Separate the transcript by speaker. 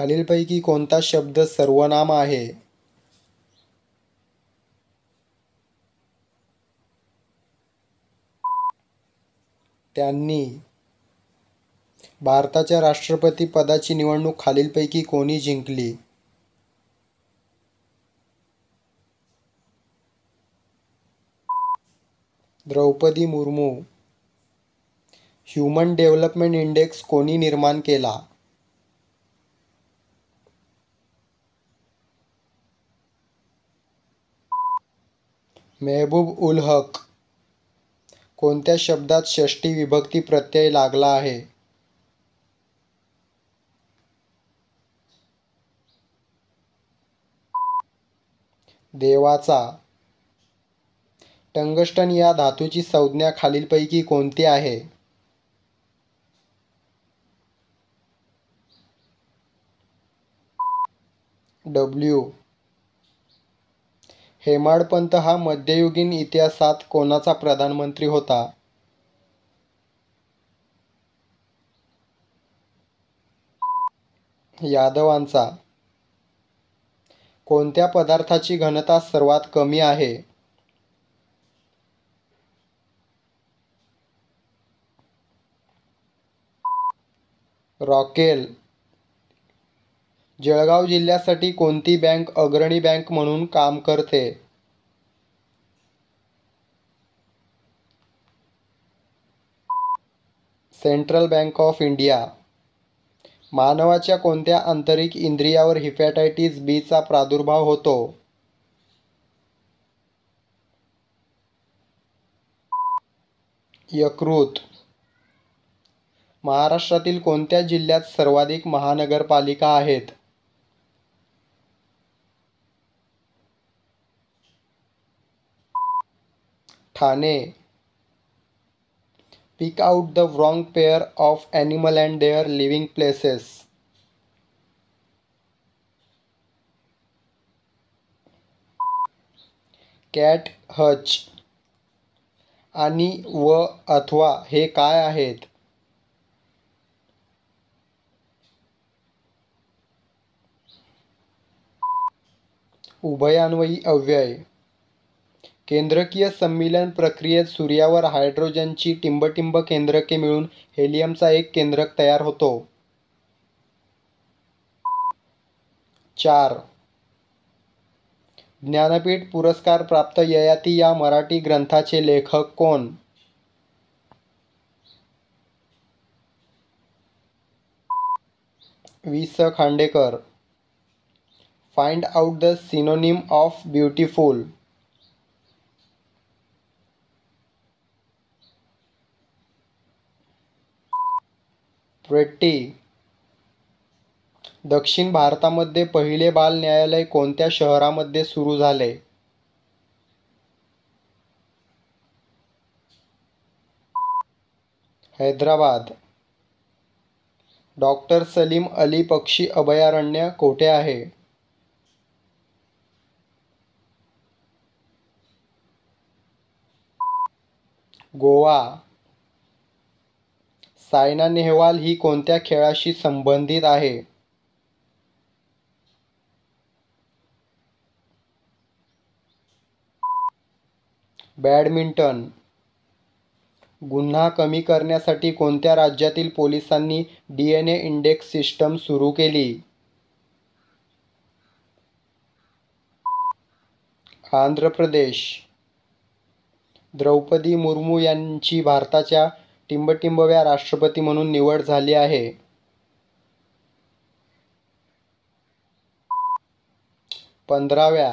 Speaker 1: खालीलपैकी कोणता शब्द सर्वनाम आहे? त्यांनी भारताच्या राष्ट्रपती पदाची निवडणूक खालीलपैकी कोणी जिंकली? Draupadi Murmu. Human development index कोणी निर्माण केला? मेहबूब उल हक. कोणत्या शब्दात षष्टी विभक्ती प्रत्यय लागला आहे? देवाचा. टंगस्टन या धातूची संज्ञा खालीलपैकी कोणती आहे? डब्ल्यू. हेमाडपंत हा मध्ययुगीन इतिहासात कोणाचा प्रधानमंत्री होता? यादवांचा. कोणत्या पदार्थाची घनता सर्वात कमी आहे? रॉकेल. जळगाव जिल्ह्यासाठी कोणती बँक अग्रणी बँक म्हणून काम करते? Central bank of India. मानवाच्या कोणत्या आंतरिक इंद्रियावर हिपॅटायटिस बीचा प्रादुर्भाव होतो? यकृत. महाराष्ट्रातील कोणत्या जिल्ह्यात सर्वाधिक महानगरपालिका आहेत? Thane pick out the wrong pair of animal and their living places cat hutch आणि व अथवा हे काय आहेत? उभयान्वयी अव्यय. केंद्रकीय सम्मीलन प्रक्रियेत सूर्यावर हायड्रोजनची टिंबटिंब केंद्रके मिळून हेलियमचा एक केंद्रक तयार होतो. चार. ज्ञानपीठ पुरस्कार प्राप्त ययाती या मराठी ग्रंथाचे लेखक कोण? V S. Khandekar. Find out the synonym of beautiful. Pretty दक्षिण भारतामध्ये पहिले बाल न्यायालय कोणत्या शहरामध्ये सुरू झाले? हैदराबाद. डॉक्टर सलीम अली पक्षी अभयारण्य कोठे आहे? गोवा. सायना नेहवाल ही कोणत्या खेळाशी संबंधित आहे? बॅडमिंटन. गुन्हा कमी करण्यासाठी कोणत्या राज्यातील पोलिसांनी D N A index system सुरू केली? आंध्र प्रदेश. द्रौपदी मुर्मू यांची भारताच्या टिंबटिंबव्या राष्ट्रपती म्हणून निवड झाली आहे. पंधराव्या